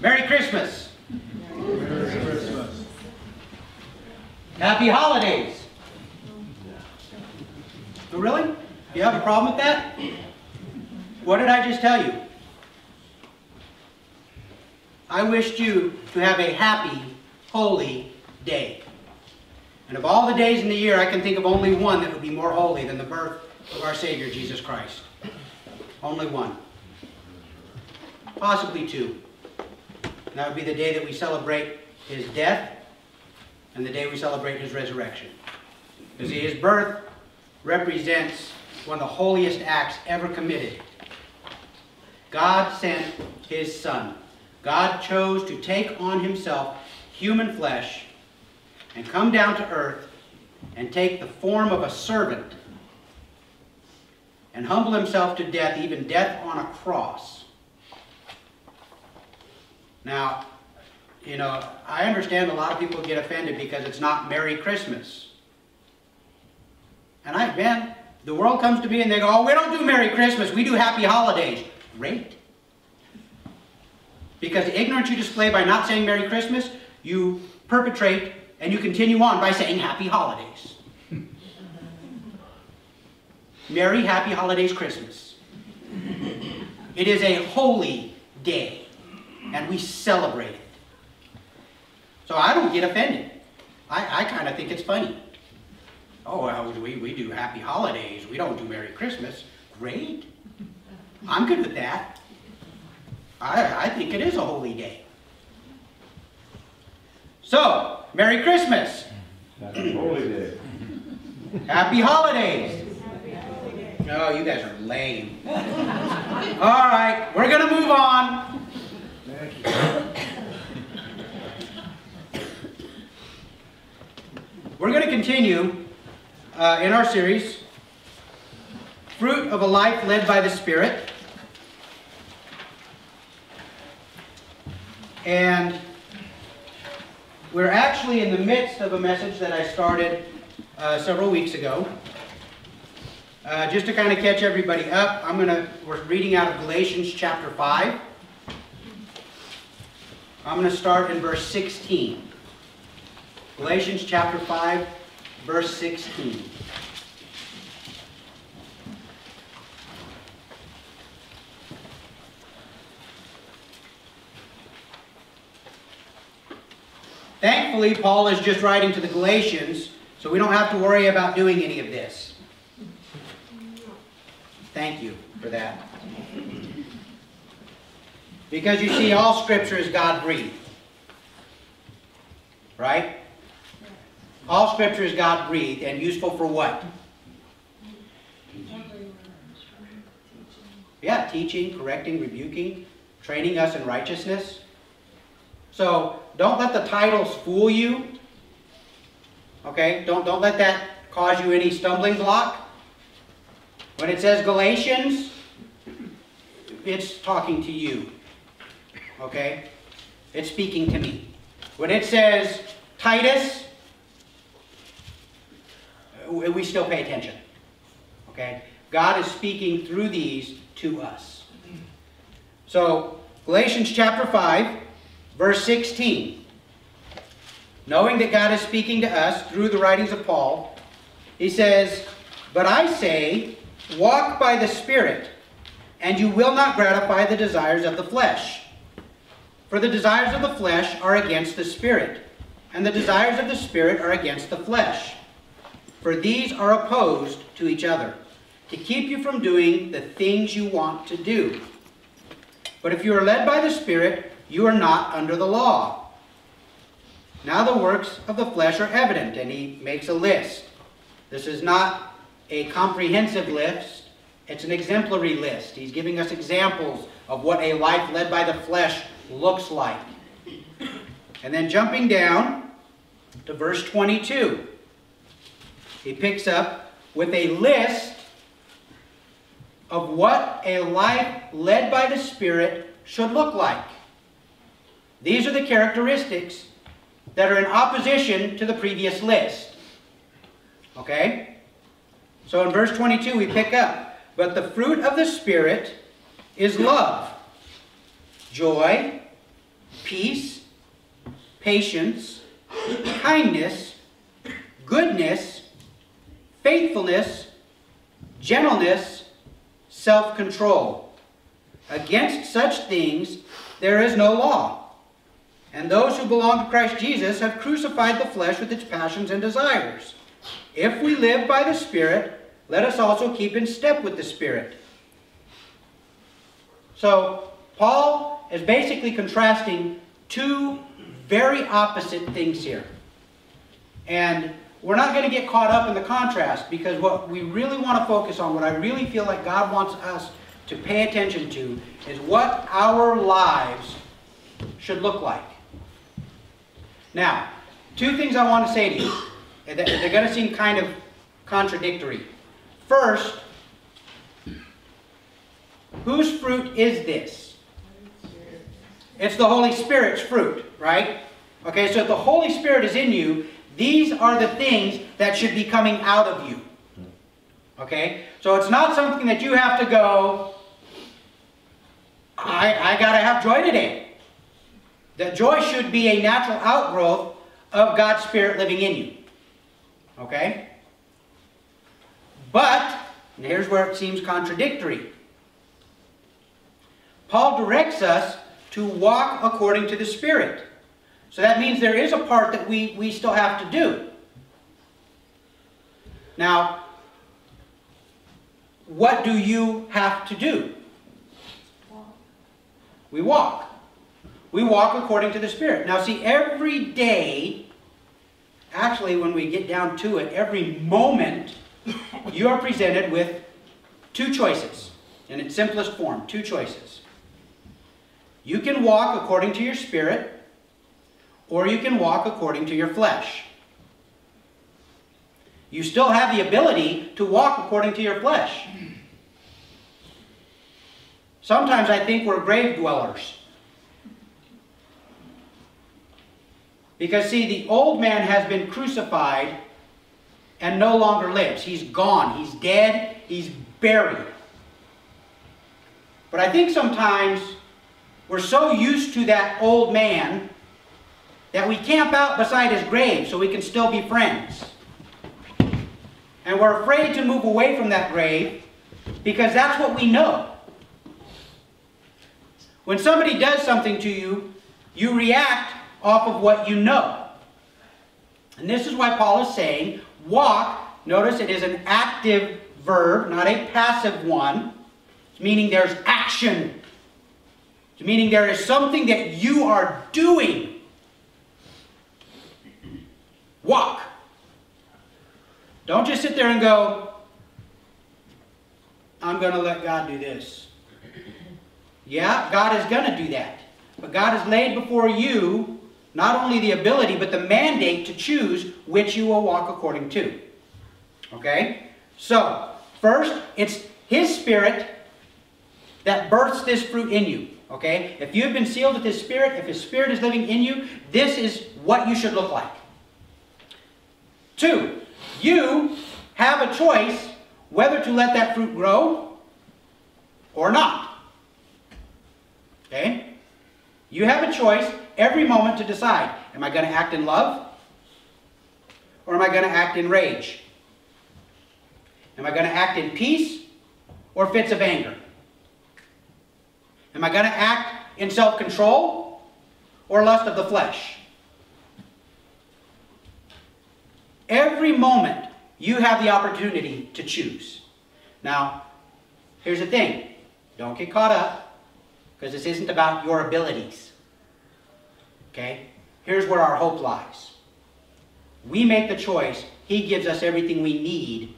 Merry Christmas. Merry Christmas. Happy holidays. Oh, really? You have a problem with that? What did I just tell you? I wished you to have a happy, holy day. And of all the days in the year, I can think of only one that would be more holy than the birth of our Savior, Jesus Christ. Only one. Possibly two. And that would be the day that we celebrate his death and the day we celebrate his resurrection. Because his birth represents one of the holiest acts ever committed. God sent his son. God chose to take on himself human flesh and come down to earth and take the form of a servant and humble himself to death, even death on a cross. Now, you know, I understand a lot of people get offended because it's not Merry Christmas. And I've been. the world comes to me and they go, oh, we don't do Merry Christmas, we do Happy Holidays. Great. Because the ignorance you display by not saying Merry Christmas, you perpetrate and you continue on by saying Happy Holidays. Merry Happy Holidays Christmas. It is a holy day, and we celebrate it. So I don't get offended. I, I kind of think it's funny. Oh, well, we, we do Happy Holidays. We don't do Merry Christmas. Great. I'm good with that. I, I think it is a holy day. So, Merry Christmas. Happy holy day. Happy holidays. Oh, you guys are lame. All right, we're going to move on. We're going to continue uh, in our series, Fruit of a Life Led by the Spirit. And we're actually in the midst of a message that I started uh, several weeks ago. Uh, just to kind of catch everybody up, I'm going to, we're reading out of Galatians chapter 5. I'm going to start in verse 16. Galatians chapter 5, verse 16. Thankfully, Paul is just writing to the Galatians, so we don't have to worry about doing any of this. Thank you for that. Because you see, all Scripture is God breathed. Right? All Scripture is God breathed and useful for what? Yeah, teaching, correcting, rebuking, training us in righteousness. So don't let the titles fool you. Okay? Don't, don't let that cause you any stumbling block. When it says Galatians, it's talking to you. Okay? It's speaking to me. When it says Titus, uh, we still pay attention. Okay? God is speaking through these to us. So, Galatians chapter 5, verse 16. Knowing that God is speaking to us through the writings of Paul, he says, But I say, walk by the Spirit, and you will not gratify the desires of the flesh. For the desires of the flesh are against the Spirit, and the desires of the Spirit are against the flesh. For these are opposed to each other, to keep you from doing the things you want to do. But if you are led by the Spirit, you are not under the law. Now the works of the flesh are evident, and he makes a list. This is not a comprehensive list, it's an exemplary list. He's giving us examples of what a life led by the flesh looks like. And then jumping down to verse 22, he picks up with a list of what a life led by the Spirit should look like. These are the characteristics that are in opposition to the previous list. Okay? So in verse 22 we pick up, But the fruit of the Spirit is love, joy, peace, patience, kindness, goodness, faithfulness, gentleness, self-control. Against such things there is no law. And those who belong to Christ Jesus have crucified the flesh with its passions and desires. If we live by the Spirit, let us also keep in step with the Spirit. So, Paul is basically contrasting two very opposite things here. And we're not going to get caught up in the contrast because what we really want to focus on, what I really feel like God wants us to pay attention to, is what our lives should look like. Now, two things I want to say to you. They're going to seem kind of contradictory. First, whose fruit is this? It's the Holy Spirit's fruit, right? Okay, so if the Holy Spirit is in you, these are the things that should be coming out of you. Okay? So it's not something that you have to go, I, I got to have joy today. That joy should be a natural outgrowth of God's Spirit living in you. Okay? But, and here's where it seems contradictory. Paul directs us to walk according to the Spirit. So that means there is a part that we, we still have to do. Now, what do you have to do? We walk. We walk according to the Spirit. Now, see, every day, actually, when we get down to it, every moment, you are presented with two choices. In its simplest form, two choices. You can walk according to your spirit, or you can walk according to your flesh. You still have the ability to walk according to your flesh. Sometimes I think we're grave dwellers. Because, see, the old man has been crucified and no longer lives. He's gone. He's dead. He's buried. But I think sometimes we're so used to that old man that we camp out beside his grave so we can still be friends. And we're afraid to move away from that grave because that's what we know. When somebody does something to you, you react off of what you know. And this is why Paul is saying, walk, notice it is an active verb, not a passive one. Meaning there's action. Meaning there is something that you are doing. Walk. Don't just sit there and go, I'm going to let God do this. Yeah, God is going to do that. But God has laid before you not only the ability, but the mandate to choose which you will walk according to. Okay? So, first, it's His Spirit that births this fruit in you. Okay? If you have been sealed with His Spirit, if His Spirit is living in you, this is what you should look like. Two, you have a choice whether to let that fruit grow or not. Okay? You have a choice every moment to decide, am I going to act in love? Or am I going to act in rage? Am I going to act in peace or fits of anger? Am I going to act in self-control or lust of the flesh? Every moment, you have the opportunity to choose. Now, here's the thing. Don't get caught up, because this isn't about your abilities. Okay? Here's where our hope lies. We make the choice. He gives us everything we need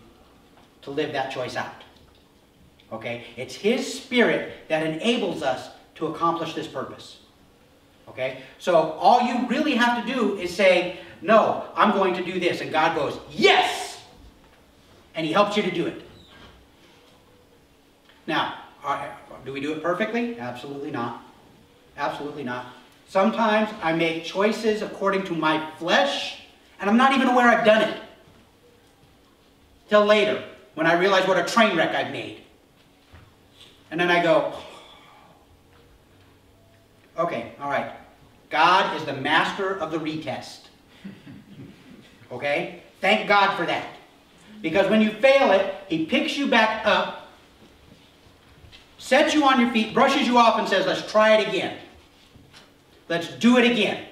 to live that choice out. Okay? It's His Spirit that enables us to accomplish this purpose. Okay? So all you really have to do is say, no, I'm going to do this. And God goes, yes! And he helps you to do it. Now, do we do it perfectly? Absolutely not. Absolutely not. Sometimes I make choices according to my flesh, and I'm not even aware I've done it. Till later, when I realize what a train wreck I've made. And then I go, okay, all right. God is the master of the retest. Okay? Thank God for that. Because when you fail it, He picks you back up, sets you on your feet, brushes you off, and says, Let's try it again. Let's do it again.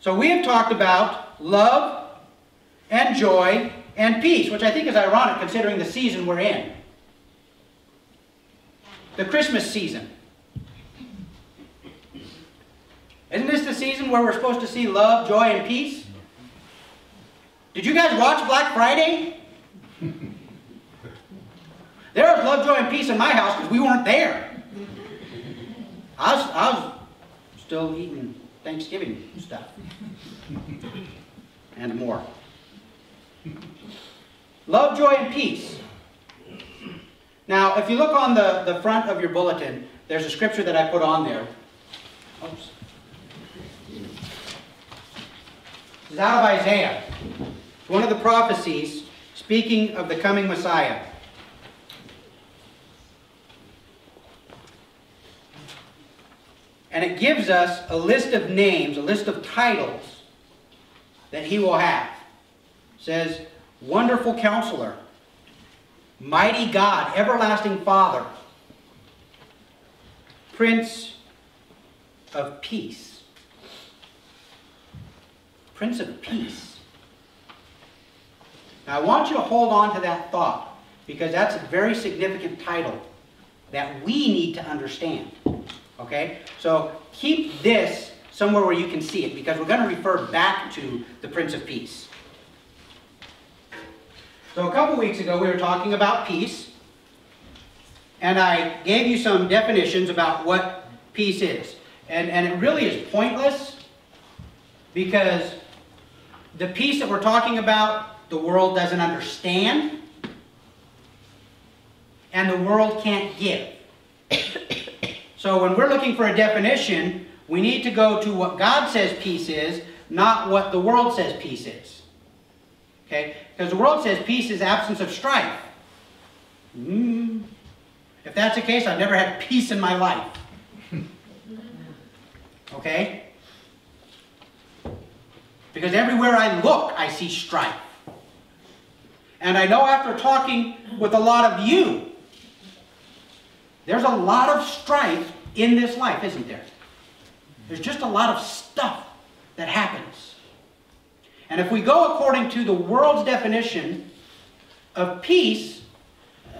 So we have talked about love and joy and peace, which I think is ironic considering the season we're in. The Christmas season. Isn't this the season where we're supposed to see love, joy, and peace? Did you guys watch Black Friday? there was love, joy, and peace in my house because we weren't there. I was, I was still eating Thanksgiving stuff and more. Love, joy, and peace. Now, if you look on the, the front of your bulletin, there's a scripture that I put on there. Oops. This is out of Isaiah. It's one of the prophecies speaking of the coming Messiah. And it gives us a list of names, a list of titles that he will have. Says, Wonderful Counselor, Mighty God, Everlasting Father, Prince of Peace. Prince of Peace. Now, I want you to hold on to that thought because that's a very significant title that we need to understand. Okay? So keep this somewhere where you can see it because we're going to refer back to the Prince of Peace. So a couple weeks ago we were talking about peace and I gave you some definitions about what peace is. And, and it really is pointless because the peace that we're talking about, the world doesn't understand and the world can't give. So when we're looking for a definition, we need to go to what God says peace is, not what the world says peace is. Okay? Because the world says peace is absence of strife. Mm. If that's the case, I've never had peace in my life. Okay? Because everywhere I look, I see strife. And I know after talking with a lot of you, there's a lot of strife in this life, isn't there? There's just a lot of stuff that happens. And if we go according to the world's definition of peace,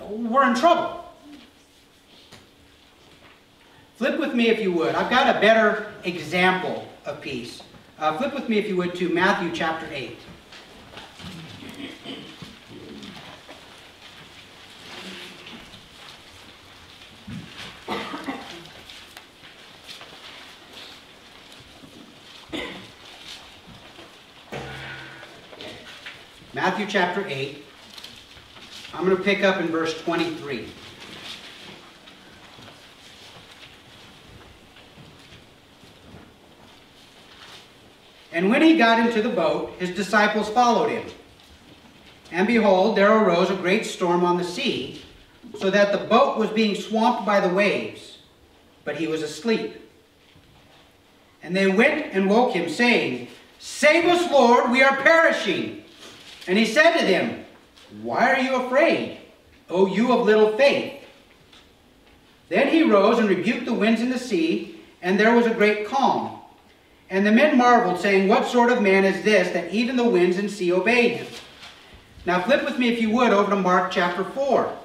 we're in trouble. Flip with me if you would. I've got a better example of peace. Uh, flip with me if you would to Matthew chapter 8. Matthew chapter 8. I'm going to pick up in verse 23. And when he got into the boat, his disciples followed him. And behold, there arose a great storm on the sea, so that the boat was being swamped by the waves, but he was asleep. And they went and woke him, saying, Save us, Lord, we are perishing. And he said to them, Why are you afraid, O you of little faith? Then he rose and rebuked the winds and the sea, and there was a great calm. And the men marveled, saying, What sort of man is this, that even the winds and sea obeyed him? Now flip with me, if you would, over to Mark chapter 4.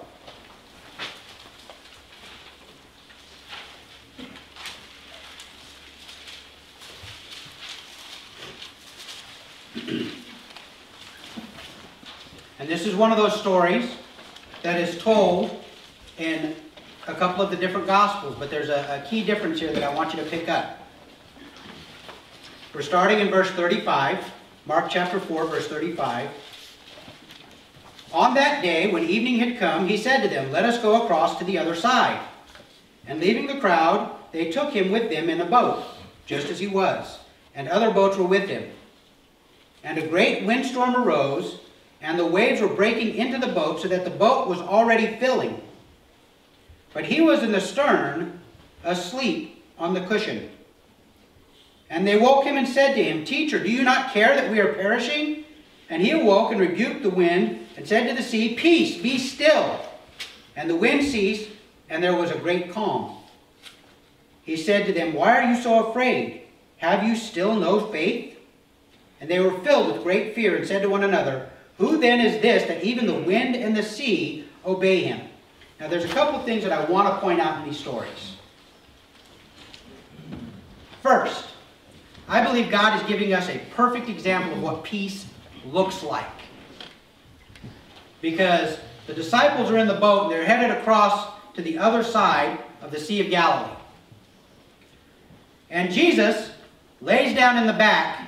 And this is one of those stories that is told in a couple of the different Gospels, but there's a, a, key difference here that I want you to pick up. We're starting in verse 35, Mark chapter 4, verse 35. On that day, when evening had come, he said to them, Let us go across to the other side. And leaving the crowd, they took him with them in a boat, just as he was, and other boats were with him. And a great windstorm arose, and the waves were breaking into the boat so that the boat was already filling. But he was in the stern, asleep on the cushion. And they woke him and said to him, Teacher, do you not care that we are perishing? And he awoke and rebuked the wind and said to the sea, Peace, be still. And the wind ceased, and there was a great calm. He said to them, Why are you so afraid? Have you still no faith? And they were filled with great fear and said to one another, Who then is this that even the wind and the sea obey him? Now there's a couple things that I want to point out in these stories. First, I believe God is giving us a perfect example of what peace looks like. Because the disciples are in the boat and they're headed across to the other side of the Sea of Galilee. And Jesus lays down in the back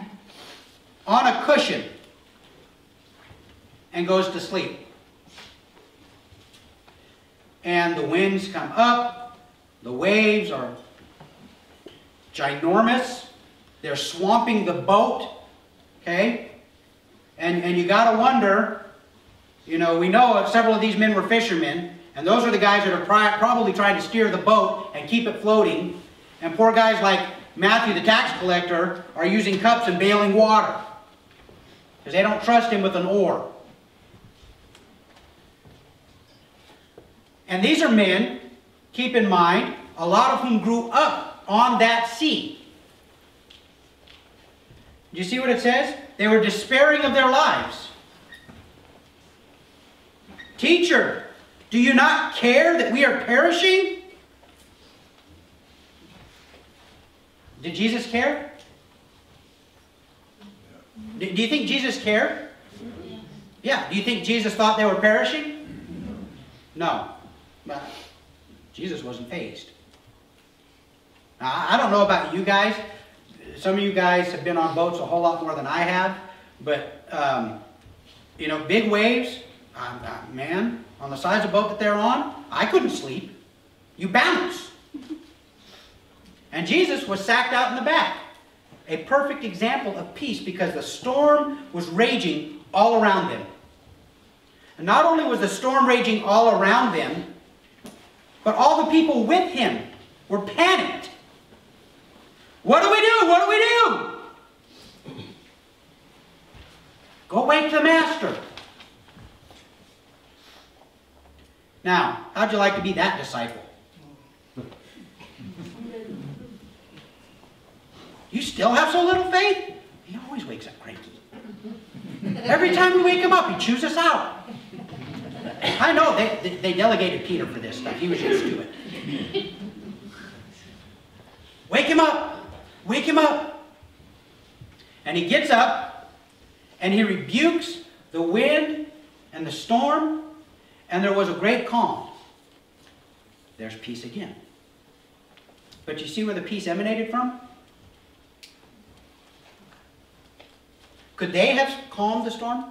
on a cushion and goes to sleep. And the winds come up, the waves are ginormous, they're swamping the boat, okay? And, and you got to wonder, you know, we know several of these men were fishermen, and those are the guys that are probably trying to steer the boat and keep it floating. And poor guys like Matthew, the tax collector, are using cups and bailing water because they don't trust him with an oar. And these are men, keep in mind, a lot of whom grew up on that sea. Do you see what it says? They were despairing of their lives. Teacher, do you not care that we are perishing? Did Jesus care? Do you think Jesus cared? Yeah. Do you think Jesus thought they were perishing? No. But Jesus wasn't fazed. Now, I don't know about you guys. Some of you guys have been on boats a whole lot more than I have. But, um, you know, big waves, uh, man, on the size of boat that they're on, I couldn't sleep. You bounce. And Jesus was sacked out in the back. A perfect example of peace because the storm was raging all around them. And not only was the storm raging all around them, but all the people with him were panicked. What do we do? What do we do? Go wake the master. Now, how'd you like to be that disciple? You still have so little faith? He always wakes up cranky. Every time we wake him up, he chews us out. I know, they, they delegated Peter for this stuff. He was used to it. Wake him up. Wake him up. And he gets up, and he rebukes the wind and the storm, and there was a great calm. There's peace again. But you see where the peace emanated from? Could they have calmed the storm?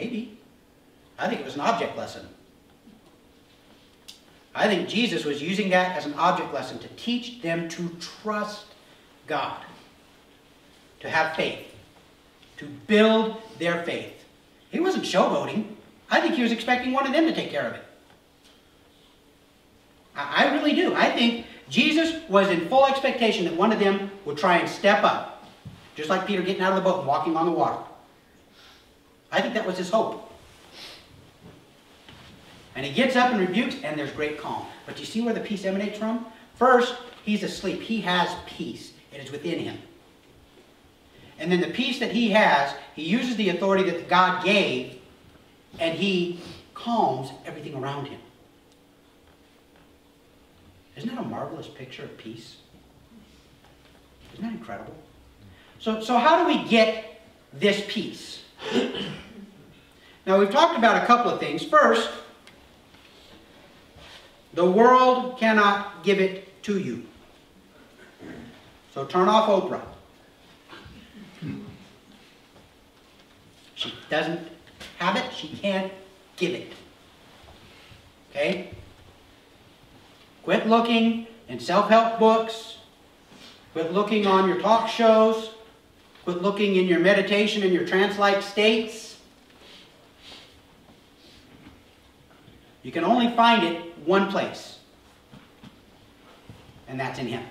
Maybe. I think it was an object lesson. I think Jesus was using that as an object lesson to teach them to trust God, to have faith, to build their faith. He wasn't showboating. I think he was expecting one of them to take care of it. I really do. I think Jesus was in full expectation that one of them would try and step up, just like Peter getting out of the boat and walking on the water. I think that was his hope. And he gets up and rebukes, and there's great calm. But you see where the peace emanates from? First, he's asleep. He has peace. It is within him. And then the peace that he has, he uses the authority that God gave, and he calms everything around him. Isn't that a marvelous picture of peace? Isn't that incredible? So, so how do we get this peace? now, we've talked about a couple of things. First, the world cannot give it to you. So turn off Oprah. She doesn't have it, she can't give it. Okay? Quit looking in self-help books. Quit looking on your talk shows. Quit looking in your meditation and your trance-like states. You can only find it one place. And that's in Him.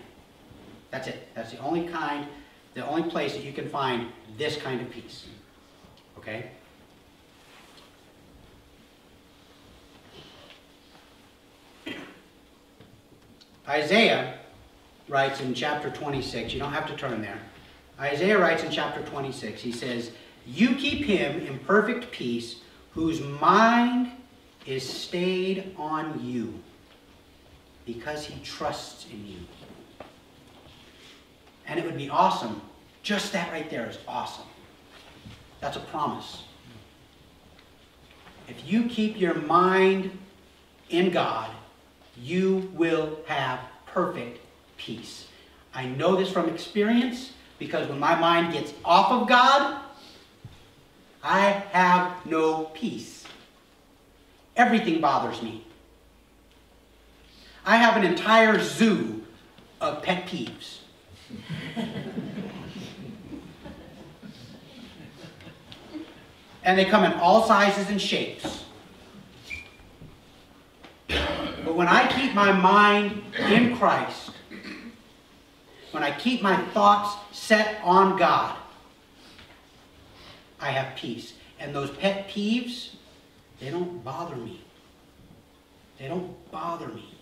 That's it. That's the only kind, the only place that you can find this kind of peace. Okay? Isaiah writes in chapter 26, you don't have to turn there. Isaiah writes in chapter 26, he says, You keep him in perfect peace, whose mind is stayed on you, because he trusts in you. And it would be awesome. Just that right there is awesome. That's a promise. If you keep your mind in God, you will have perfect peace. I know this from experience because when my mind gets off of God, I have no peace. Everything bothers me. I have an entire zoo of pet peeves. and they come in all sizes and shapes. But when I keep my mind in Christ, when I keep my thoughts set on God, I have peace. And those pet peeves, they don't bother me. They don't bother me.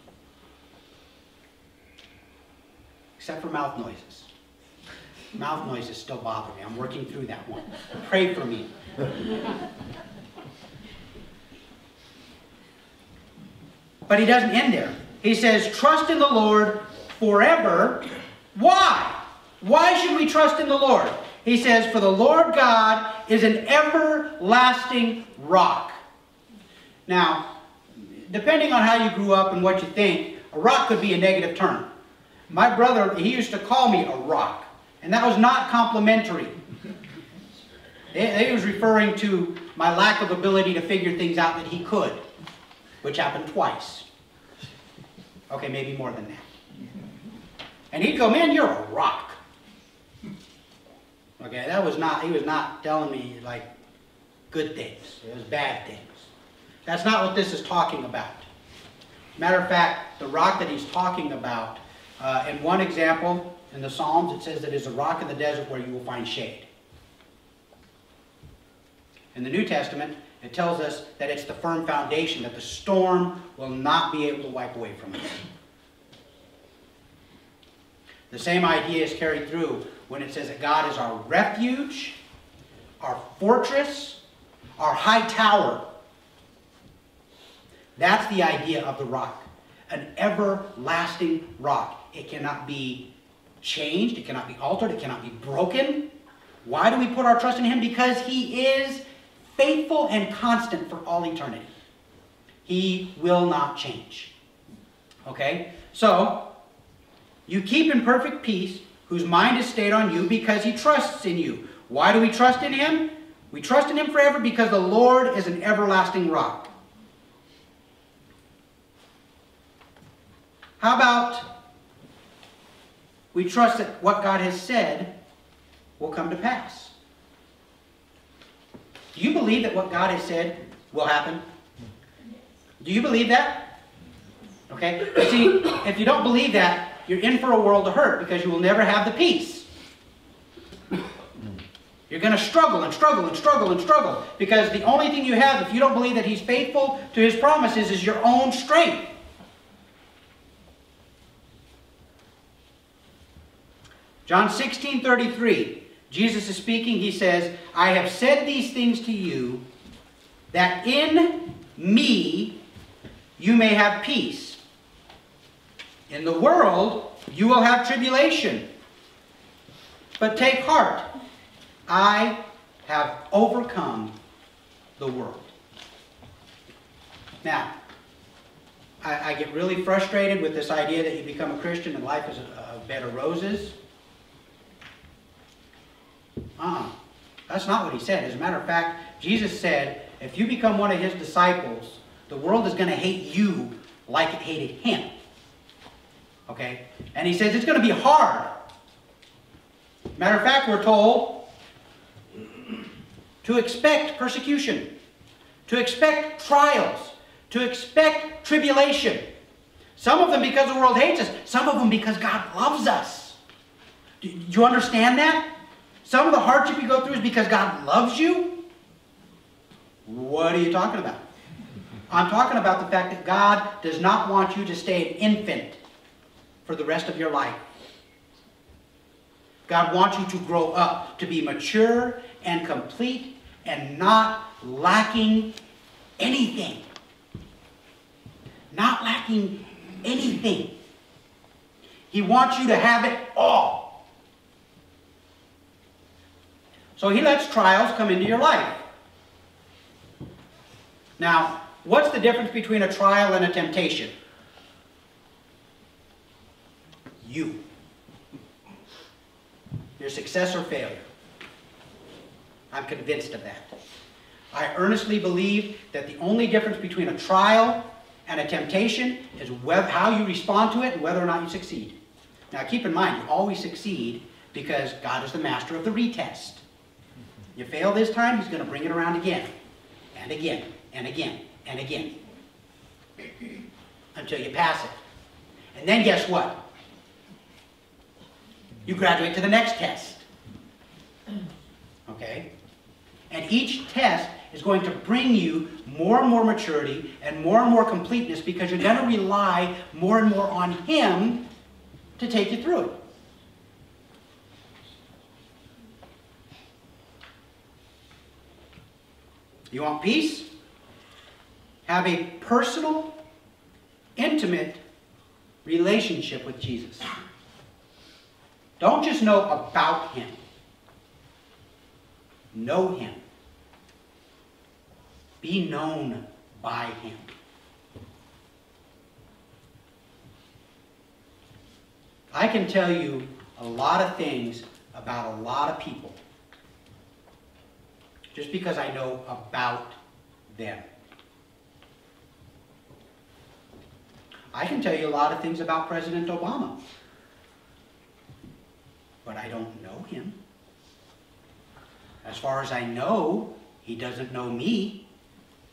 Except for mouth noises. Mouth noises still bother me. I'm working through that one. Pray for me. But he doesn't end there. He says, trust in the Lord forever. Why? Why should we trust in the Lord? He says, for the Lord God is an everlasting rock. Now, depending on how you grew up and what you think, a rock could be a negative term. My brother, he used to call me a rock, and that was not complimentary. He was referring to my lack of ability to figure things out that he could which happened twice. Okay, maybe more than that. And he'd go, man, you're a rock. Okay, that was not, he was not telling me like good things. It was bad things. That's not what this is talking about. Matter of fact, the rock that he's talking about, uh, in one example, in the Psalms, it says that it's a rock in the desert where you will find shade. In the New Testament, it tells us that it's the firm foundation, that the storm will not be able to wipe away from us. The same idea is carried through when it says that God is our refuge, our fortress, our high tower. That's the idea of the rock. An everlasting rock. It cannot be changed. It cannot be altered. It cannot be broken. Why do we put our trust in Him? Because He is faithful and constant for all eternity. He will not change. Okay? So, you keep in perfect peace whose mind is stayed on you because he trusts in you. Why do we trust in him? We trust in him forever because the Lord is an everlasting rock. How about we trust that what God has said will come to pass? Do you believe that what God has said will happen? Do you believe that? Okay? See, if you don't believe that, you're in for a world of hurt because you will never have the peace. You're going to struggle and struggle and struggle and struggle because the only thing you have, if you don't believe that He's faithful to His promises, is your own strength. John 16 33. Jesus is speaking. He says, I have said these things to you that in me you may have peace. In the world you will have tribulation. But take heart, I have overcome the world. Now, I, I, get really frustrated with this idea that you become a Christian and life is a, a bed of roses. Uh-uh. That's not what he said. As a matter of fact, Jesus said, if you become one of his disciples, the world is going to hate you like it hated him. Okay? And he says it's going to be hard. Matter of fact, we're told to expect persecution, to expect trials, to expect tribulation. Some of them because the world hates us, some of them because God loves us. Do you understand that? Some of the hardship you go through is because God loves you? What are you talking about? I'm talking about the fact that God does not want you to stay an infant for the rest of your life. God wants you to grow up, to be mature and complete and not lacking anything. Not lacking anything. He wants you to have it all. So he lets trials come into your life. Now, what's the difference between a trial and a temptation? You. Your success or failure. I'm convinced of that. I earnestly believe that the only difference between a trial and a temptation is how you respond to it and whether or not you succeed. Now keep in mind, you always succeed because God is the master of the retest. You fail this time, he's going to bring it around again, and again, and again, and again. Until you pass it. And then guess what? You graduate to the next test. Okay? And each test is going to bring you more and more maturity and more and more completeness because you're going to rely more and more on Him to take you through it. You want peace? Have a personal, intimate relationship with Jesus. Don't just know about Him. Know Him. Be known by Him. I can tell you a lot of things about a lot of people just because I know about them. I can tell you a lot of things about President Obama, but I don't know him. As far as I know, he doesn't know me.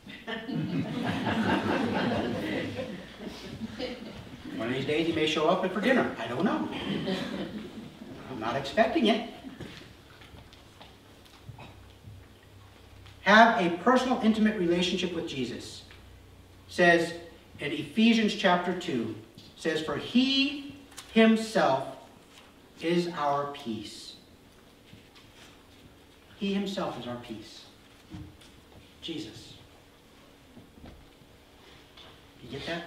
One of these days he may show up for dinner. I don't know. I'm not expecting it. Have a personal, intimate relationship with Jesus. says in Ephesians chapter 2, says, For he himself is our peace. He himself is our peace. Jesus. You get that?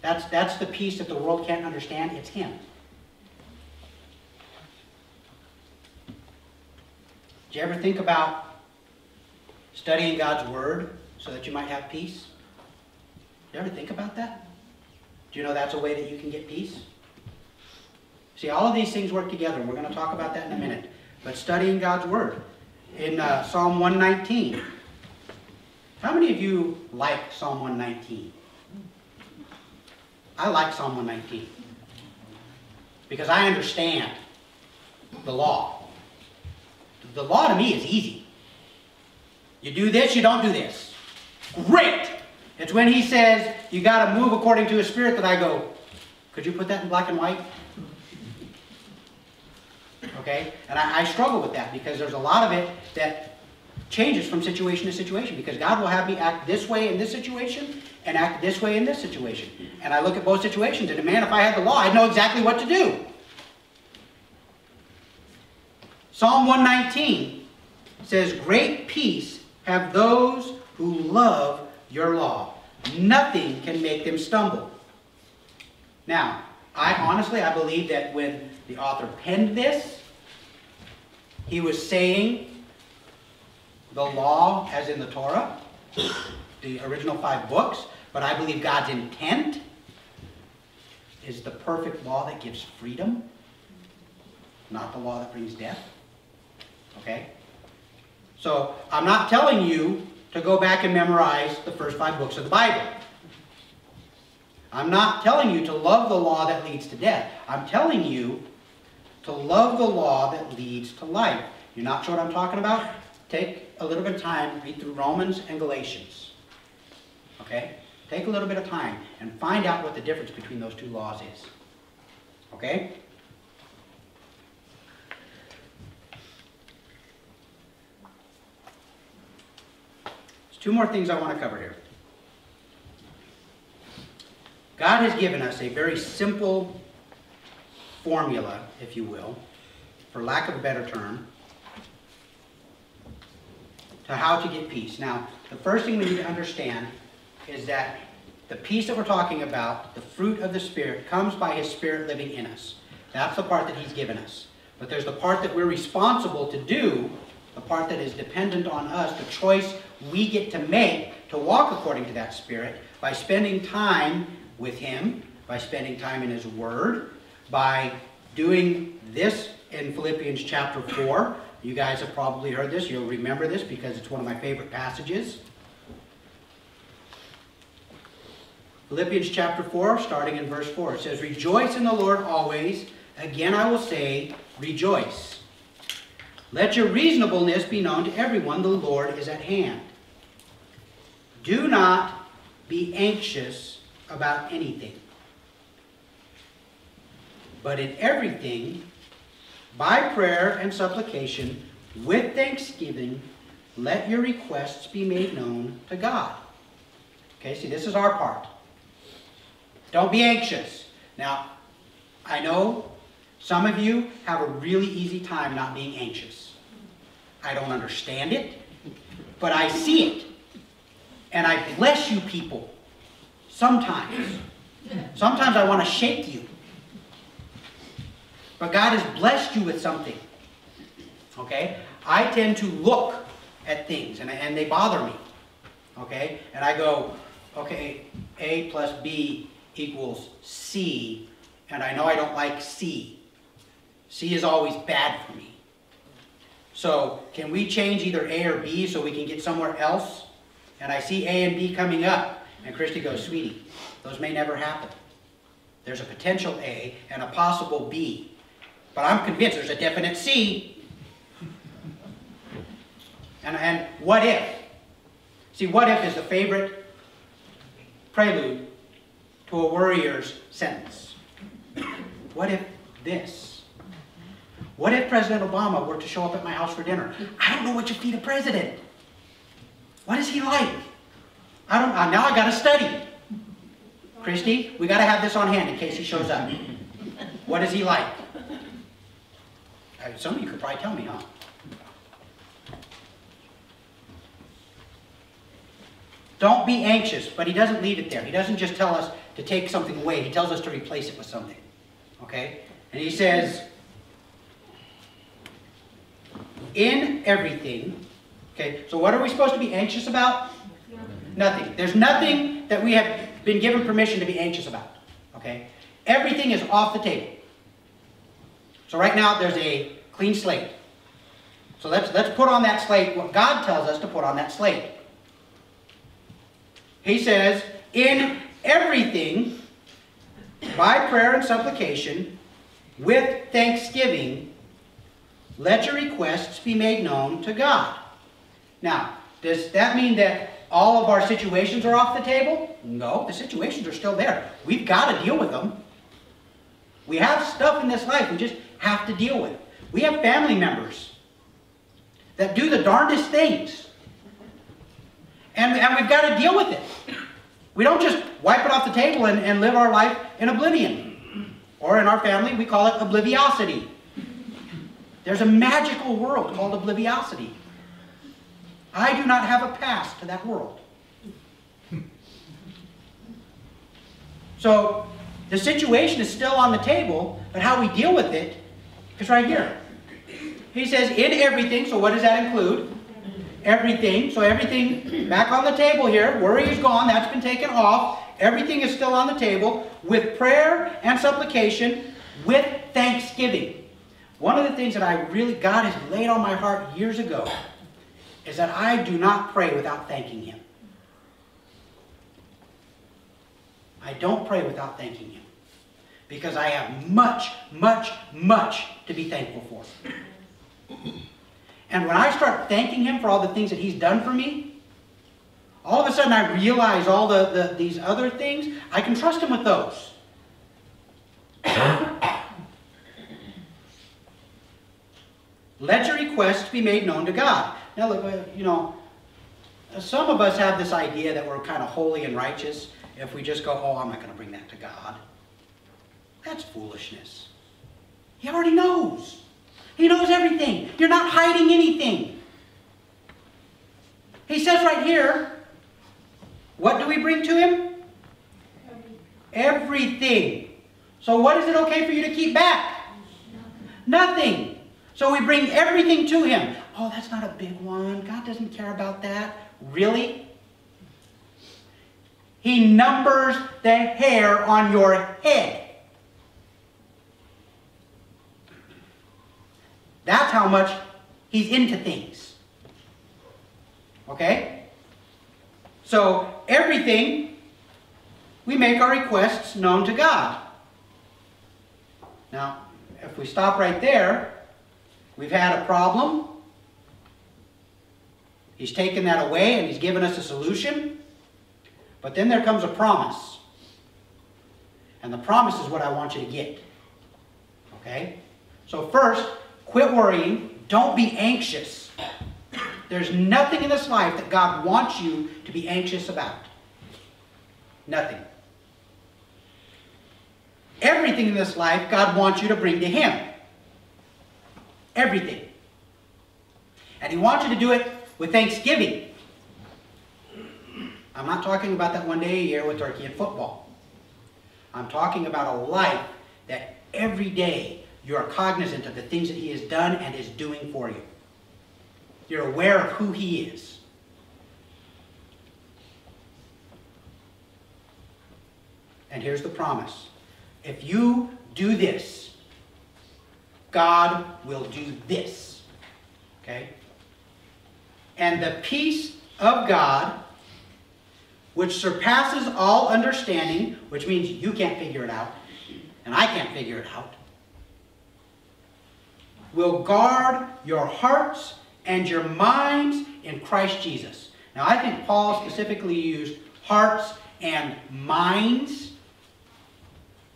That's, that's the peace that the world can't understand. It's him. Do you ever think about studying God's Word so that you might have peace? Do you ever think about that? Do you know that's a way that you can get peace? See, all of these things work together, we're going to talk about that in a minute. But studying God's Word. In uh, Psalm 119, how many of you like Psalm 119? I like Psalm 119 because I understand the law. The law to me is easy. You do this, you don't do this. Great! It's when he says you got to move according to his spirit that I go, could you put that in black and white? Okay? And I, I struggle with that because there's a lot of it that changes from situation to situation because God will have me act this way in this situation and act this way in this situation. And I look at both situations and man, if I had the law, I'd know exactly what to do. Psalm 119 says, Great peace have those who love your law. Nothing can make them stumble. Now, I honestly, I believe that when the author penned this, he was saying the law as in the Torah, the original five books, but I believe God's intent is the perfect law that gives freedom, not the law that brings death. Okay? So I'm not telling you to go back and memorize the first five books of the Bible. I'm not telling you to love the law that leads to death. I'm telling you to love the law that leads to life. You're not sure what I'm talking about? Take a little bit of time, read through Romans and Galatians. Okay? Take a little bit of time and find out what the difference between those two laws is. Okay? There's two more things I want to cover here. God has given us a very simple formula, if you will, for lack of a better term, to how to get peace. Now, the first thing we need to understand is that the peace that we're talking about, the fruit of the Spirit, comes by His Spirit living in us. That's the part that He's given us. But there's the part that we're responsible to do, the part that is dependent on us, the choice we get to make to walk according to that Spirit by spending time with Him, by spending time in His Word, by doing this in Philippians chapter 4. You guys have probably heard this. You'll remember this because it's one of my favorite passages. Philippians chapter 4, starting in verse 4. It says, Rejoice in the Lord always. Again I will say, Rejoice. Let your reasonableness be known to everyone. The Lord is at hand. Do not be anxious about anything. But in everything, by prayer and supplication, with thanksgiving, let your requests be made known to God. Okay, see, this is our part. Don't be anxious. Now, I know some of you have a really easy time not being anxious. I don't understand it, but I see it. And I bless you people sometimes. Sometimes I want to shake you. But God has blessed you with something. Okay? I tend to look at things and, and they bother me. Okay? And I go, okay, A plus B equals C, and I know I don't like C. C is always bad for me. So can we change either A or B so we can get somewhere else? And I see A and B coming up, and Christy goes, sweetie, those may never happen. There's a potential A and a possible B. But I'm convinced there's a definite C. And, and what if? See, what if is the favorite prelude to a worrier's sentence. What if this? What if President Obama were to show up at my house for dinner? I don't know what you feed a president. What is he like? I don't. Uh, now I got to study. Christy, we got to have this on hand in case he shows up. What is he like? Uh, some of you could probably tell me, huh? Don't be anxious, but he doesn't leave it there. He doesn't just tell us to take something away. He tells us to replace it with something. Okay? And he says, in everything, okay, so what are we supposed to be anxious about? Nothing. There's nothing that we have been given permission to be anxious about. Okay? Everything is off the table. So right now there's a clean slate. So let's let's put on that slate what God tells us to put on that slate. He says, in everything, by prayer and supplication, with thanksgiving, let your requests be made known to God. Now, does that mean that all of our situations are off the table? No, the situations are still there. We've got to deal with them. We have stuff in this life we just have to deal with. We have family members that do the darndest things. And, and we've got to deal with it. We don't just wipe it off the table and, and live our life in oblivion. Or in our family, we call it obliviosity. There's a magical world called obliviosity. I do not have a pass to that world. So the situation is still on the table, but how we deal with it is right here. He says, in everything, so what does that include? Everything, so everything back on the table here, worry is gone, that's been taken off. Everything is still on the table with prayer and supplication, with thanksgiving. One of the things that I really, God has laid on my heart years ago, is that I do not pray without thanking Him. I don't pray without thanking Him. Because I have much, much, much to be thankful for. And when I start thanking Him for all the things that He's done for me, all of a sudden I realize all the, the these other things, I can trust him with those. Let your requests be made known to God. Now, look, uh, you know, some of us have this idea that we're kind of holy and righteous if we just go, oh, I'm not going to bring that to God. That's foolishness. He already knows. He knows everything. You're not hiding anything. He says right here, what do we bring to him? Everything. So what is it okay for you to keep back? Nothing. So we bring everything to him. Oh, that's not a big one. God doesn't care about that. Really? He numbers the hair on your head. That's how much he's into things. Okay? So, everything, we make our requests known to God. Now, if we stop right there, we've had a problem. He's taken that away and he's given us a solution. But then there comes a promise. And the promise is what I want you to get. Okay? So, first, quit worrying. Don't be anxious. There's nothing in this life that God wants you to be anxious about. Nothing. Everything in this life God wants you to bring to Him. Everything. And He wants you to do it with thanksgiving. I'm not talking about that one day a year with turkey and football. I'm talking about a life that every day you are cognizant of the things that He has done and is doing for you. You're aware of who He is. And here's the promise if you do this, God will do this. Okay? And the peace of God, which surpasses all understanding, which means you can't figure it out, and I can't figure it out, will guard your hearts and your minds in Christ Jesus. Now, I think Paul specifically used hearts and minds.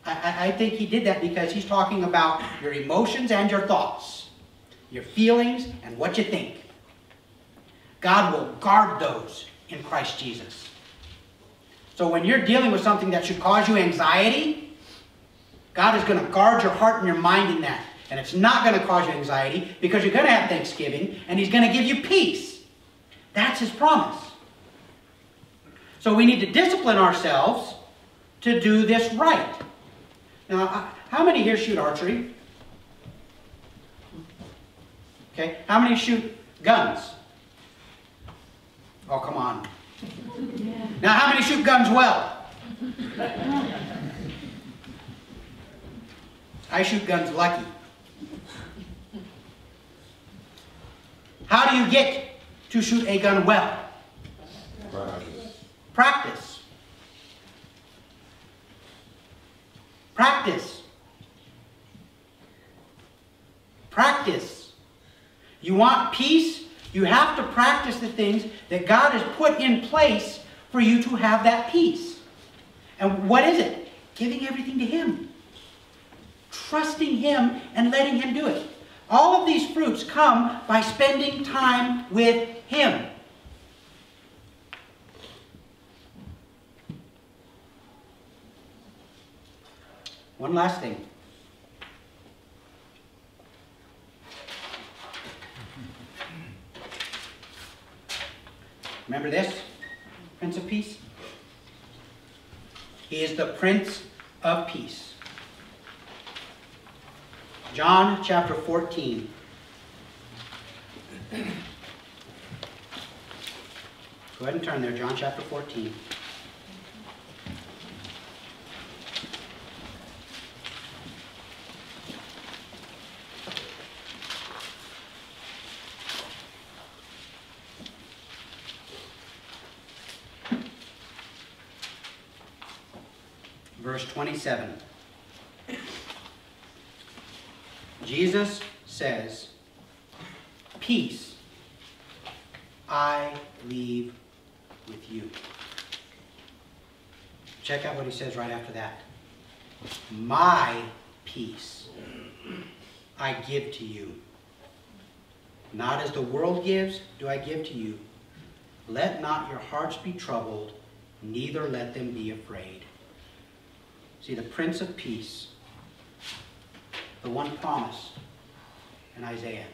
I, I, think he did that because he's talking about your emotions and your thoughts, your feelings and what you think. God will guard those in Christ Jesus. So when you're dealing with something that should cause you anxiety, God is going to guard your heart and your mind in that. And it's not going to cause you anxiety because you're going to have thanksgiving and He's going to give you peace. That's His promise. So we need to discipline ourselves to do this right. Now, how many here shoot archery? Okay. How many shoot guns? Oh, come on. Now, how many shoot guns well? I shoot guns lucky. How do you get to shoot a gun well? Practice. Practice. Practice. Practice. You want peace? You have to practice the things that God has put in place for you to have that peace. And what is it? Giving everything to Him. Trusting Him and letting Him do it. All of these fruits come by spending time with Him. One last thing. Remember this? Prince of Peace? He is the Prince of Peace. John chapter 14. Go ahead and turn there, John chapter 14. Verse 27. Jesus says, Peace I leave with you. Check out what he says right after that. My peace I give to you. Not as the world gives, do I give to you. Let not your hearts be troubled, neither let them be afraid. See, the Prince of Peace, the one promise in Isaiah,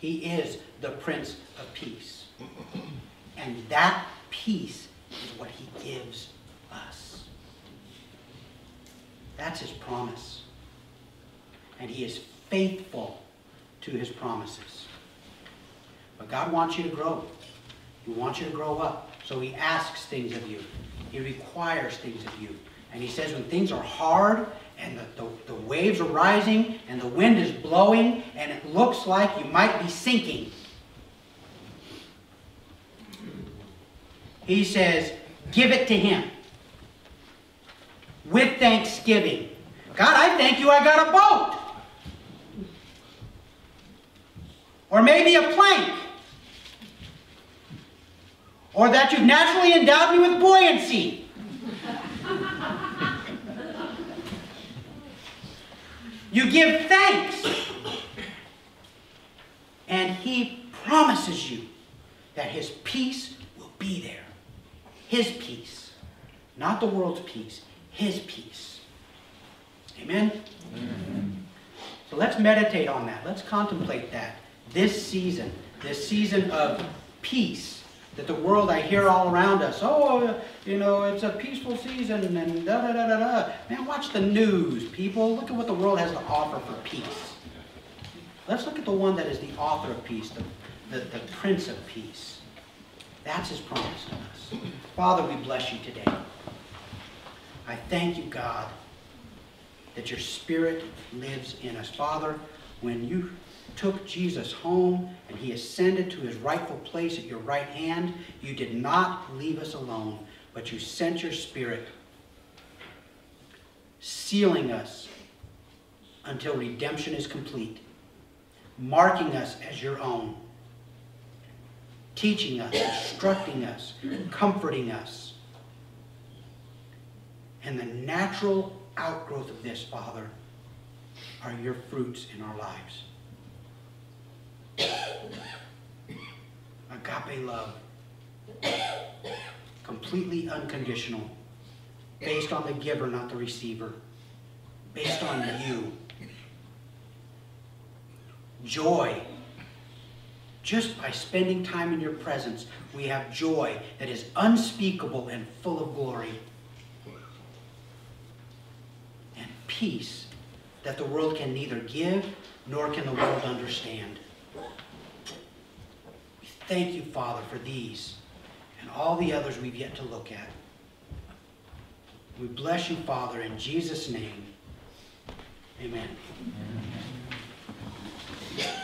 he is the Prince of Peace. And that peace is what he gives us. That's his promise. And he is faithful to his promises. But God wants you to grow. He wants you to grow up. So he asks things of you. He requires things of you. And he says when things are hard and the, the, the waves are rising and the wind is blowing and it looks like you might be sinking, he says, give it to him with thanksgiving. God, I thank you I got a boat. Or maybe a plank. Or that you've naturally endowed me with buoyancy. You give thanks. And he promises you that his peace will be there. His peace. Not the world's peace. His peace. Amen? Amen? So let's meditate on that. Let's contemplate that. This season, this season of peace that the world I hear all around us. Oh, uh, you know, it's a peaceful season and da da da da da. Man, watch the news, people. Look at what the world has to offer for peace. Let's look at the one that is the author of peace, the, the, the Prince of Peace. That's his promise to us. Father, we bless you today. I thank you, God, that your Spirit lives in us. Father, when you took Jesus home and he ascended to his rightful place at your right hand, you did not leave us alone, but you sent your Spirit, sealing us until redemption is complete, marking us as your own, teaching us, instructing us, comforting us. And the natural outgrowth of this, Father, are your fruits in our lives. Agape love. Completely unconditional. Based on the giver, not the receiver. Based on you. Joy. Just by spending time in your presence, we have joy that is unspeakable and full of glory. And peace that the world can neither give nor can the world understand. Thank you, Father, for these and all the others we've yet to look at. We bless you, Father, in Jesus' name. Amen. Amen.